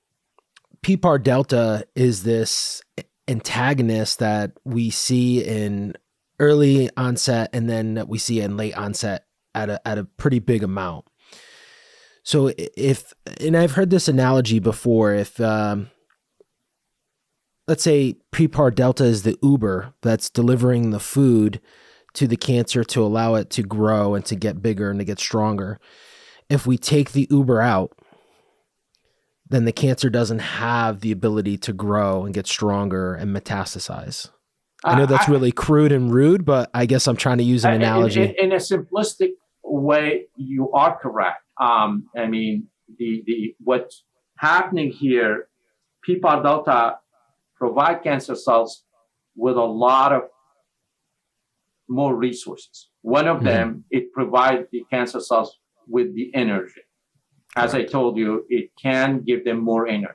A: PPAR delta is this antagonist that we see in early onset and then we see in late onset at a, at a pretty big amount. So if, and I've heard this analogy before, if, um, let's say PPAR delta is the Uber that's delivering the food to the cancer to allow it to grow and to get bigger and to get stronger. If we take the Uber out, then the cancer doesn't have the ability to grow and get stronger and metastasize. I know that's uh, I, really crude and rude, but I guess I'm trying to use an analogy.
B: In, in, in a simplistic way, you are correct. Um, I mean, the, the what's happening here, PPAR delta provide cancer cells with a lot of more resources. One of mm-hmm. them, it provides the cancer cells with the energy. As I told you, it can give them more energy.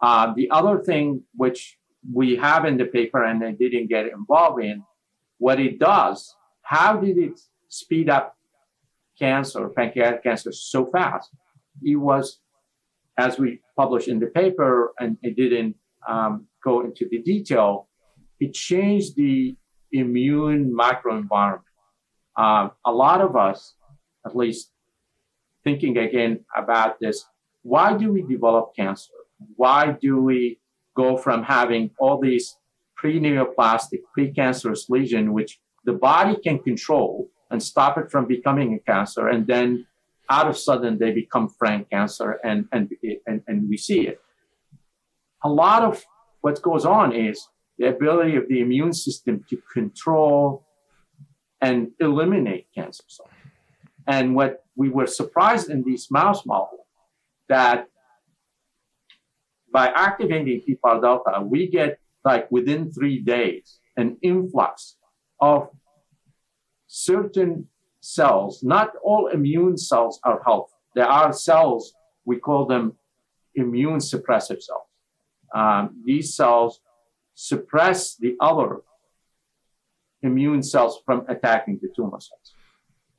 B: Uh, the other thing which we have in the paper and I didn't get involved in, what it does, how did it speed up cancer, pancreatic cancer so fast? It was, as we published in the paper, and it didn't um, go into the detail, it changed the immune microenvironment. Um, a lot of us, at least thinking again about this, why do we develop cancer? Why do we go from having all these pre-neoplastic, precancerous lesion, which the body can control and stop it from becoming a cancer, and then out of sudden they become frank cancer, and and and, and we see it. A lot of what goes on is the ability of the immune system to control and eliminate cancer cells. And what we were surprised in these mouse models that by activating PPAR delta, we get like within three days an influx of certain cells. Not all immune cells are healthy. There are cells, we call them immune suppressive cells. Um, these cells suppress the other immune cells from attacking the tumor cells.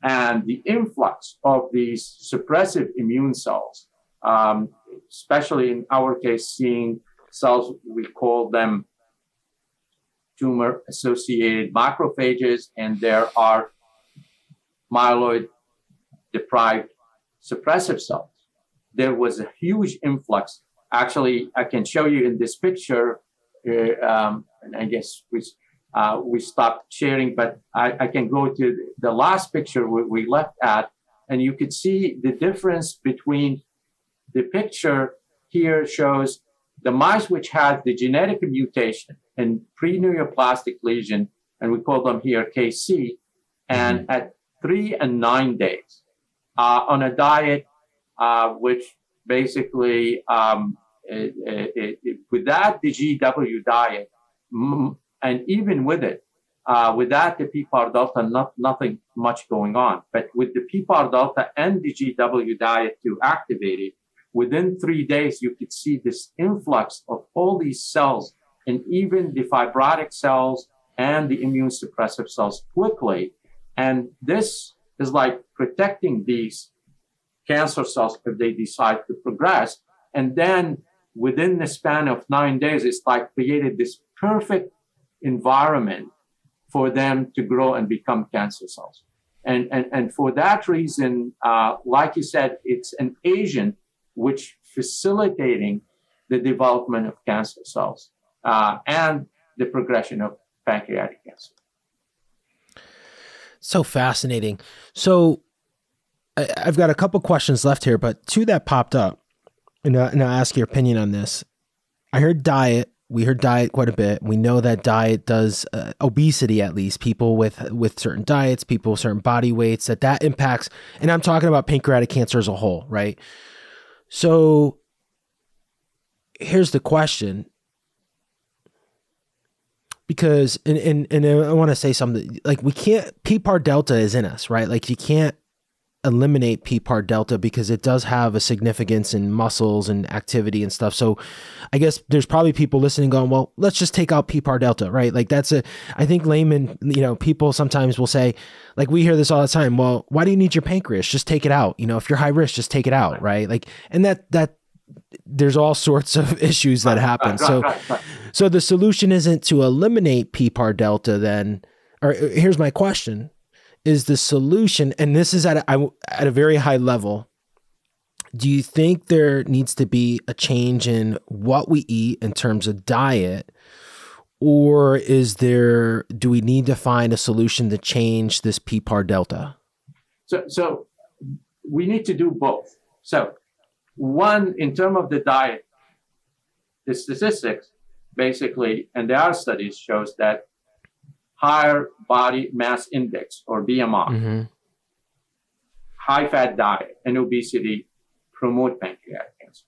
B: And the influx of these suppressive immune cells, um, especially in our case, seeing cells, we call them tumor associated macrophages, and there are myeloid deprived suppressive cells. There was a huge influx actually, I can show you in this picture. Uh, um, and I guess we uh, we stopped sharing, but I, I, can go to the last picture we, we left at, and you could see the difference between the picture here shows the mice which had the genetic mutation and pre-neoplastic lesion, and we call them here KC, and mm-hmm. at three and nine days uh, on a diet uh, which basically um, it, it, it, without the GW diet, and even with it, uh, without the PPAR delta, not, nothing much going on. But with the PPAR delta and the GW diet to activate it, within three days, you could see this influx of all these cells and even the fibrotic cells and the immune suppressive cells quickly. And this is like protecting these cancer cells if they decide to progress. And then within the span of nine days, it's like created this perfect environment for them to grow and become cancer cells. And, and, and for that reason, uh, like you said, it's an agent which facilitating the development of cancer cells uh, and the progression of pancreatic cancer.
A: So fascinating. So I, have got a couple questions left here, but two that popped up, and, uh, and I'll ask your opinion on this. I heard diet. We heard diet quite a bit. We know that diet does uh, obesity, at least people with with certain diets, people with certain body weights, that that impacts. And I'm talking about pancreatic cancer as a whole, right? So here's the question because and and, and I want to say something like we can't PPAR delta is in us, right? Like you can't eliminate PPAR delta because it does have a significance in muscles and activity and stuff. So I guess there's probably people listening going, well, let's just take out PPAR delta, right? Like that's a I think layman, you know, people sometimes will say like we hear this all the time, well, why do you need your pancreas? Just take it out. You know, if you're high risk, just take it out, right? Like and that that there's all sorts of [laughs] issues that happen. So so the solution isn't to eliminate PPAR delta then or here's my question is the solution and this is at a, at a very high level. Do you think there needs to be a change in what we eat in terms of diet? Or is there do we need to find a solution to change this PPAR delta?
B: So so we need to do both. So one in terms of the diet the statistics basically and there are studies shows that higher body mass index or BMI, mm-hmm. high fat diet, and obesity promote pancreatic cancer.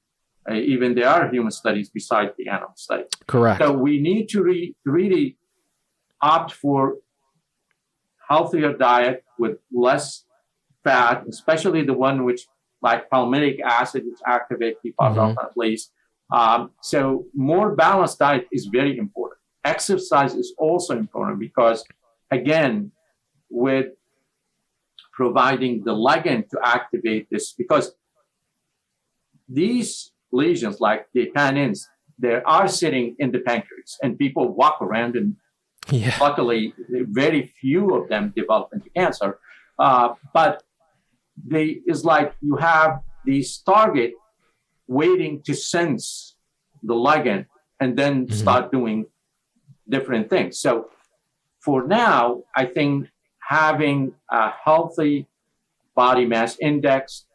B: Uh, even there are human studies besides the animal studies.
A: Correct.
B: So we need to re- really opt for healthier diet with less fat, especially the one which like palmitic acid, which activates PPAR mm-hmm. at least. Um, so more balanced diet is very important exercise is also important because, again, with providing the ligand to activate this, because these lesions, like the tannins, they are sitting in the pancreas, and people walk around, and yeah. luckily, very few of them develop into cancer. Uh, but they is like you have these target waiting to sense the ligand and then mm-hmm. start doing different things. So for now, I think having a healthy body mass index,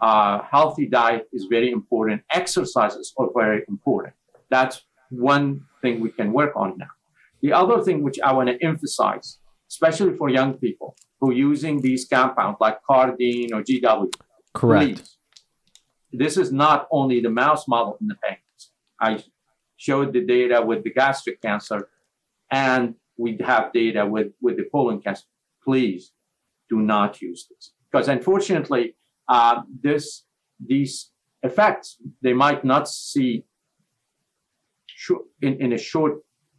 B: uh, healthy diet is very important. Exercises are very important. That's one thing we can work on now. The other thing which I want to emphasize, especially for young people who are using these compounds like cardene or GW.
A: Correct. Please,
B: this is not only the mouse model in the pancreas. I showed the data with the gastric cancer and we have data with, with the colon cancer. Please do not use this because unfortunately, uh, this these effects they might not see in, in a short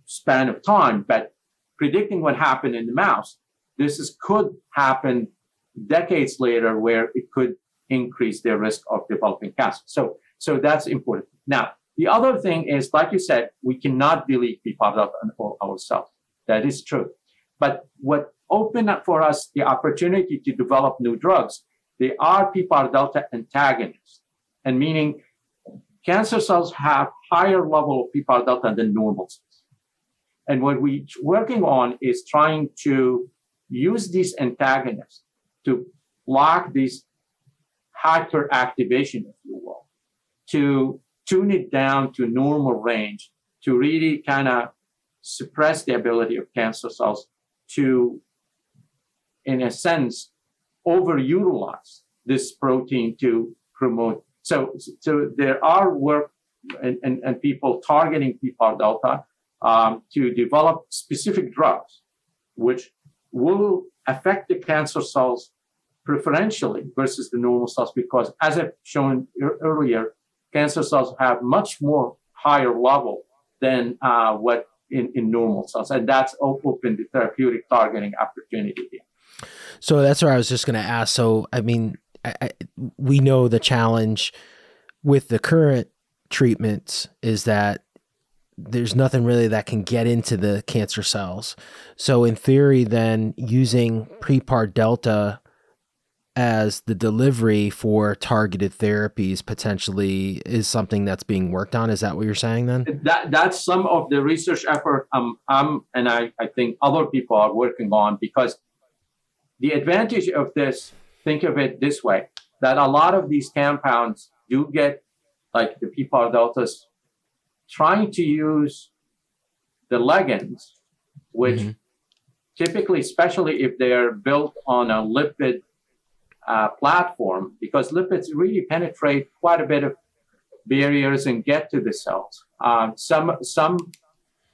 B: span of time, but predicting what happened in the mouse, this is, could happen decades later where it could increase their risk of developing cancer. So, so that's important. Now, the other thing is, like you said, we cannot delete PPAR delta ourselves. That is true. But what opened up for us the opportunity to develop new drugs, they are PPAR delta antagonists, and meaning cancer cells have higher level of PPAR delta than normal cells. And what we're working on is trying to use these antagonists to block these hyperactivation, if you will, to tune it down to normal range to really kind of suppress the ability of cancer cells to, in a sense, overutilize this protein to promote. So, so there are work and, and, and people targeting PPAR delta um, to develop specific drugs, which will affect the cancer cells preferentially versus the normal cells, because as I've shown earlier, cancer cells have much more higher level than uh, what in, in normal cells. And that's open the therapeutic targeting opportunity.
A: So that's where I was just going to ask. So, I mean, I, I, we know the challenge with the current treatments is that there's nothing really that can get into the cancer cells. So, in theory, then using PREPAR delta as the delivery for targeted therapies potentially is something that's being worked on. Is that what you're saying then?
B: That that's some of the research effort um, um and I, I think other people are working on because the advantage of this, think of it this way, that a lot of these compounds do get like the PPAR deltas trying to use the ligands, which mm-hmm. typically, especially if they're built on a lipid uh, platform, because lipids really penetrate quite a bit of barriers and get to the cells. Um, some some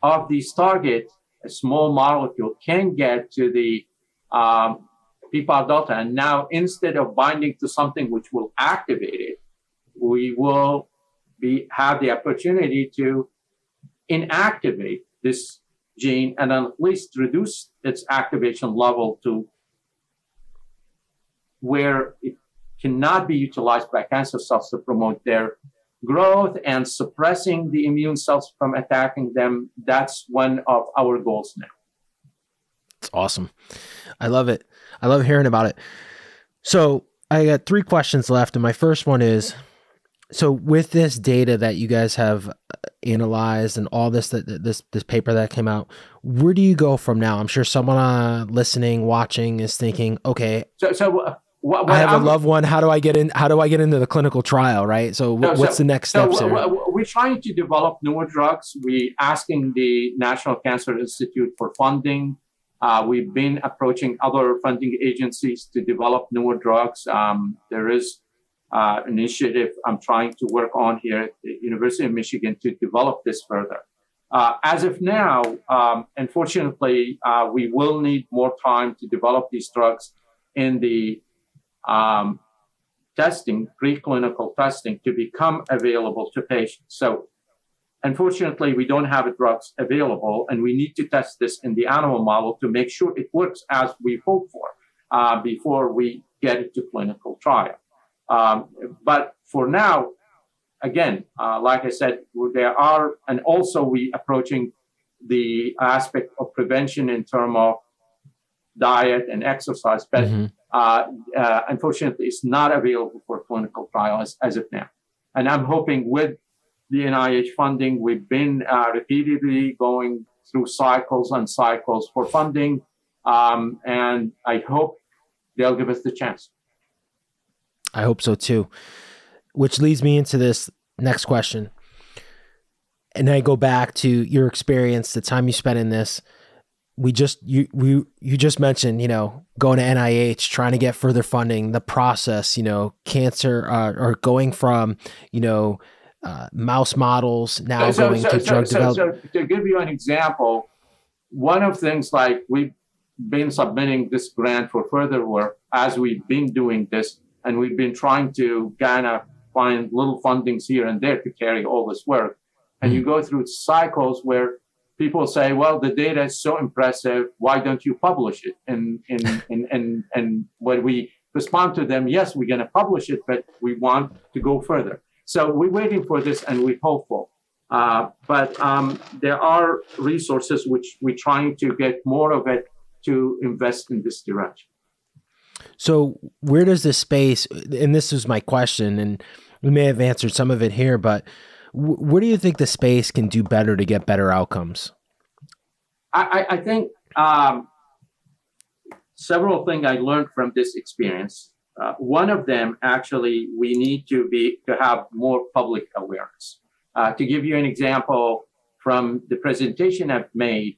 B: of these targets, a small molecule, can get to the um, PPAR delta, and now instead of binding to something which will activate it, we will be have the opportunity to inactivate this gene and at least reduce its activation level to where it cannot be utilized by cancer cells to promote their growth and suppressing the immune cells from attacking them. That's one of our goals now.
A: It's awesome. I love it. I love hearing about it. So I got three questions left. And my first one is so with this data that you guys have uh, analyzed and all this that this this paper that came out where do you go from now i'm sure someone uh, listening watching is thinking okay
B: so so uh,
A: what, what I have I'm, a loved one. How do I get in? How do I get into the clinical trial? Right. So, no, what's so, the next steps so
B: here? We're trying to develop newer drugs. We're asking the National Cancer Institute for funding. Uh, we've been approaching other funding agencies to develop newer drugs. Um, there is uh, initiative I'm trying to work on here at the University of Michigan to develop this further. Uh, as of now, um, unfortunately, uh, we will need more time to develop these drugs in the um, testing, preclinical testing, to become available to patients. So, unfortunately, we don't have drugs available, and we need to test this in the animal model to make sure it works as we hope for uh, before we get it to clinical trial. Um, but for now, again, uh, like I said, there are, and also we approaching the aspect of prevention in terms of diet and exercise. But mm-hmm uh, uh, unfortunately, it's not available for clinical trials as of now. And I'm hoping with the NIH funding, we've been uh, repeatedly going through cycles and cycles for funding. Um, and I hope they'll give us the chance.
A: I hope so too. Which leads me into this next question. And I go back to your experience, the time you spent in this we just you we you just mentioned you know going to NIH trying to get further funding the process you know cancer uh, or going from you know uh, mouse models now so, going so, to so, drug development.
B: So to give you an example, one of things like we've been submitting this grant for further work as we've been doing this, and we've been trying to kind of find little fundings here and there to carry all this work. And mm-hmm. you go through cycles where people say, well, the data is so impressive. Why don't you publish it? And, and, and, and, and when we respond to them, yes, we're going to publish it, but we want to go further. So we're waiting for this and we're hopeful. Uh, but um, there are resources which we're trying to get more of it to invest in this direction.
A: So where does this space, and this is my question, and we may have answered some of it here, but where do you think the space can do better to get better outcomes?
B: I, I think um, several things I learned from this experience. Uh, one of them, actually, we need to be to have more public awareness. Uh, to give you an example from the presentation I've made,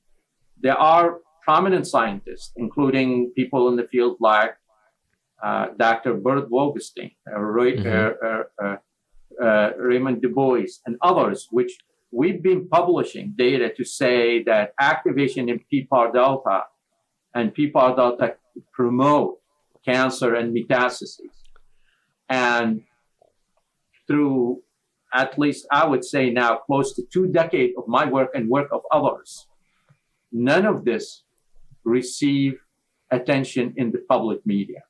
B: there are prominent scientists, including people in the field like uh, Dr. Bert Vogelstein, Roy, mm-hmm. Uh, Raymond Du Bois, and others, which we've been publishing data to say that activation in PPAR delta and PPAR delta promote cancer and metastases. And through at least I would say now, close to two decades of my work and work of others, none of this receive attention in the public media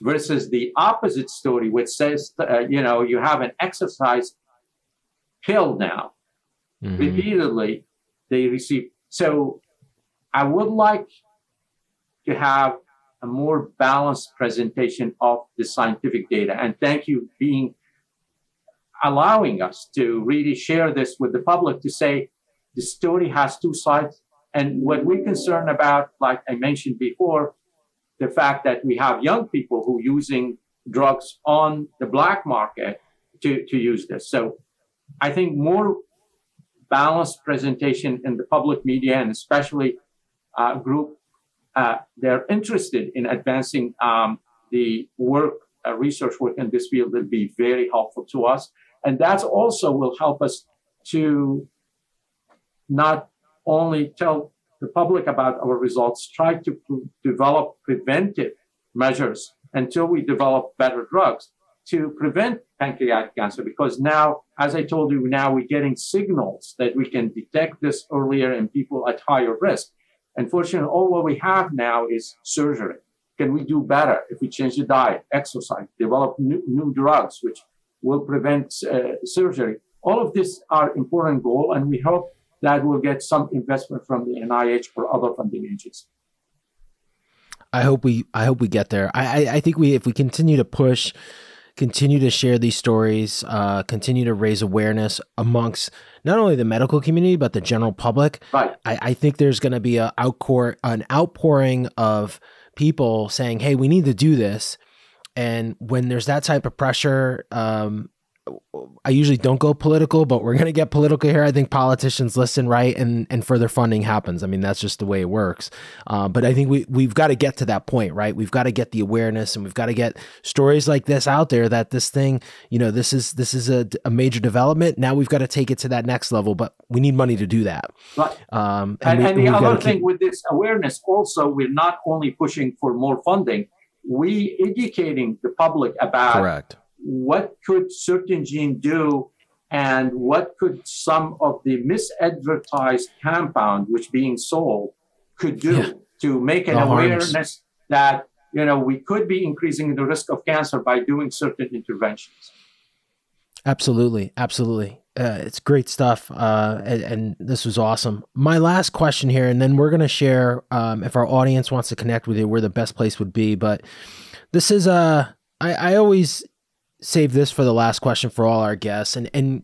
B: versus the opposite story, which says, uh, you know, you have an exercise pill now. Mm-hmm. Repeatedly, they receive. So I would like to have a more balanced presentation of the scientific data. And thank you being allowing us to really share this with the public to say the story has two sides. And what we're concerned about, like I mentioned before, the fact that we have young people who using drugs on the black market to, to use this. So I think more balanced presentation in the public media and especially uh, group uh, they're interested in advancing um, the work uh, research work in this field will be very helpful to us and that also will help us to not only tell the public about our results, try to p- develop preventive measures until we develop better drugs to prevent pancreatic cancer. Because now, as I told you, now we're getting signals that we can detect this earlier in people at higher risk. Unfortunately, all what we have now is surgery. Can we do better if we change the diet, exercise, develop new, new drugs, which will prevent uh, surgery? All of these are important goals, and we hope that will get some investment from the NIH or other funding agencies.
A: I hope we I hope we get there. I, I, I think we if we continue to push, continue to share these stories, uh, continue to raise awareness amongst not only the medical community but the general public.
B: Right.
A: I, I think there's going to be a outpour an outpouring of people saying, "Hey, we need to do this." And when there's that type of pressure, um, I usually don't go political, but we're going to get political here. I think politicians listen, right, and and further funding happens. I mean, that's just the way it works. Uh, but I think we we've got to get to that point, right? We've got to get the awareness, and we've got to get stories like this out there. That this thing, you know, this is this is a, a major development. Now we've got to take it to that next level, but we need money to do that.
B: Right. Um, and, and, we, and the other thing keep... with this awareness, also, we're not only pushing for more funding, we educating the public about
A: correct
B: what could certain gene do and what could some of the misadvertised compound which being sold could do yeah. to make an the awareness harms. that you know we could be increasing the risk of cancer by doing certain interventions
A: absolutely absolutely uh, it's great stuff uh, and, and, this was awesome my last question here and then we're going to share um, if our audience wants to connect with you where the best place would be but this is a uh, I, I always save this for the last question for all our guests. And and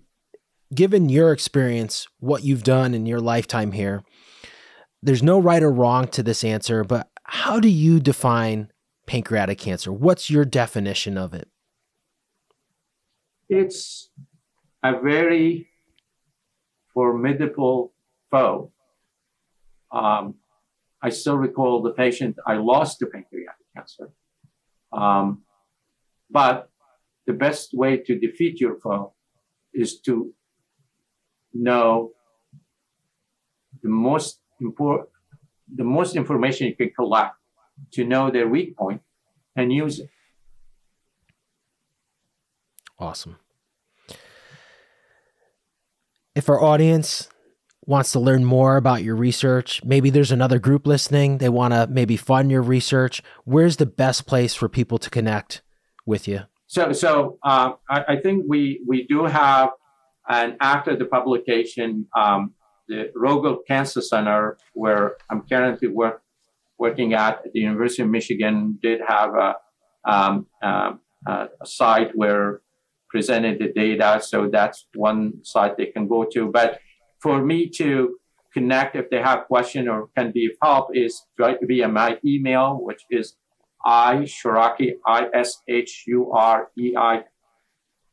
A: given your experience, what you've done in your lifetime here, there's no right or wrong to this answer, but how do you define pancreatic cancer? What's your definition of it?
B: It's a very formidable foe. Um, I still recall the patient I lost to pancreatic cancer. Um, but the best way to defeat your foe is to know the most important the most information you can collect to know their weak point and use it.
A: Awesome. If our audience wants to learn more about your research maybe there's another group listening they want to maybe fund your research where's the best place for people to connect with you
B: so, so uh, I, I, think we we do have, and after the publication, um, the Rogel Cancer Center, where I'm currently work, working at, the University of Michigan, did have a, um, uh, a site where presented the data. So that's one site they can go to. But for me to connect if they have question or can be of help is via my email, which is I Shureiq I S H U R E I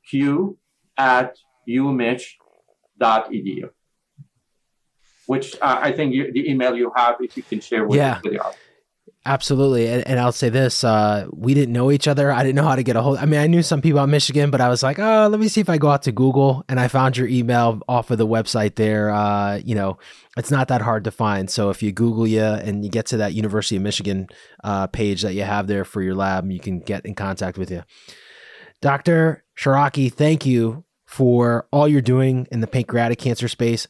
B: Q at umich.edu. Which uh, I think you, the email you have, if you can share with, yeah. with the audience.
A: Absolutely. And, and, I'll say this uh, we didn't know each other. I didn't know how to get a hold. I mean, I knew some people out Michigan, but I was like, oh, let me see if I go out to Google. And I found your email off of the website there. Uh, you know, it's not that hard to find. So if you Google you and you get to that University of Michigan uh, page that you have there for your lab, you can get in contact with you. Dr. Shureiqi, thank you for all you're doing in the pancreatic cancer space.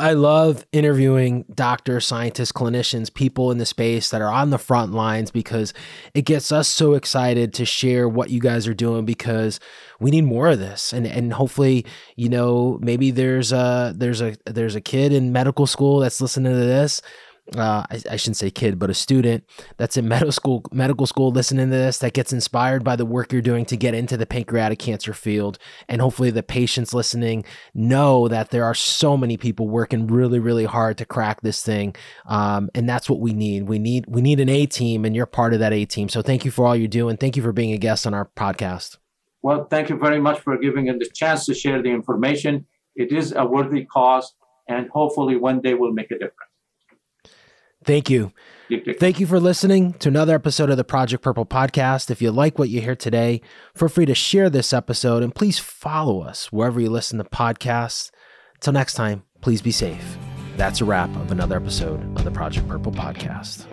A: I love interviewing doctors, scientists, clinicians, people in the space that are on the front lines because it gets us so excited to share what you guys are doing because we need more of this. And and hopefully, you know, maybe there's a there's a there's a kid in medical school that's listening to this uh, I, I, shouldn't say kid, but a student that's in [laughs] medical school, medical school, listening to this, that gets inspired by the work you're doing to get into the pancreatic cancer field, and hopefully the patients listening know that there are so many people working really, really hard to crack this thing, um, and that's what we need. We need we need an A team, and you're part of that A team. So thank you for all you're doing. Thank you for being a guest on our podcast.
B: Well, thank you very much for giving us the chance to share the information. It is a worthy cause, and hopefully one day will make a difference.
A: Thank you. Thank you for listening to another episode of the Project Purple podcast. If you like what you hear today, feel free to share this episode and please follow us wherever you listen to podcasts. Until next time, please be safe. That's a wrap of another episode of the Project Purple podcast.